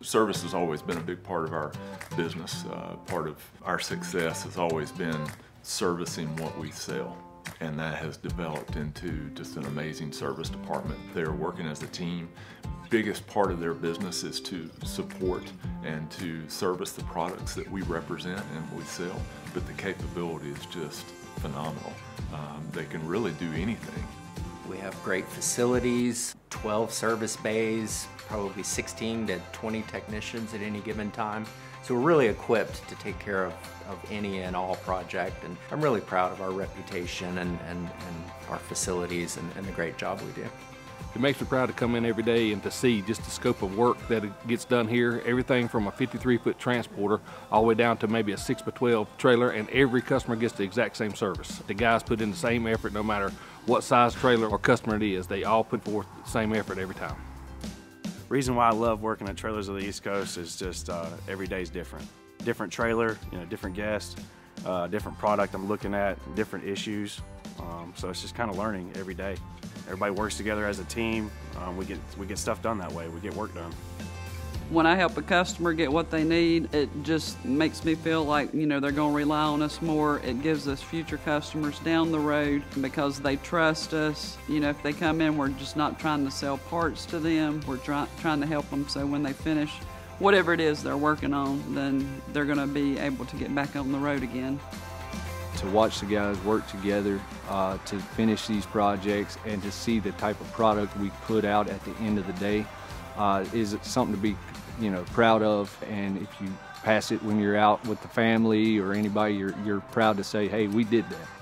Service has always been a big part of our business. Uh, part of our success has always been servicing what we sell. And that has developed into just an amazing service department. They're working as a team. Biggest part of their business is to support and to service the products that we represent and we sell. But the capability is just phenomenal. Um, they can really do anything. We have great facilities, 12 service bays, probably 16 to 20 technicians at any given time. So we're really equipped to take care of, of any and all project and I'm really proud of our reputation and, and, and our facilities and, and the great job we do. It makes me proud to come in every day and to see just the scope of work that gets done here. Everything from a 53 foot transporter all the way down to maybe a 6x12 trailer, and every customer gets the exact same service. The guys put in the same effort no matter what size trailer or customer it is. They all put forth the same effort every time. Reason why I love working at Trailers of the East Coast is just uh, every day is different. Different trailer, you know, different guest, uh, different product I'm looking at, different issues. Um, so it's just kind of learning every day. Everybody works together as a team. Um, we get we get stuff done that way. We get work done. When I help a customer get what they need, it just makes me feel like, you know, they're going to rely on us more. It gives us future customers down the road because they trust us. You know, if they come in, we're just not trying to sell parts to them. We're try trying to help them so when they finish whatever it is they're working on, then they're going to be able to get back on the road again to watch the guys work together uh, to finish these projects and to see the type of product we put out at the end of the day uh, is something to be you know proud of. And if you pass it when you're out with the family or anybody you're, you're proud to say hey we did that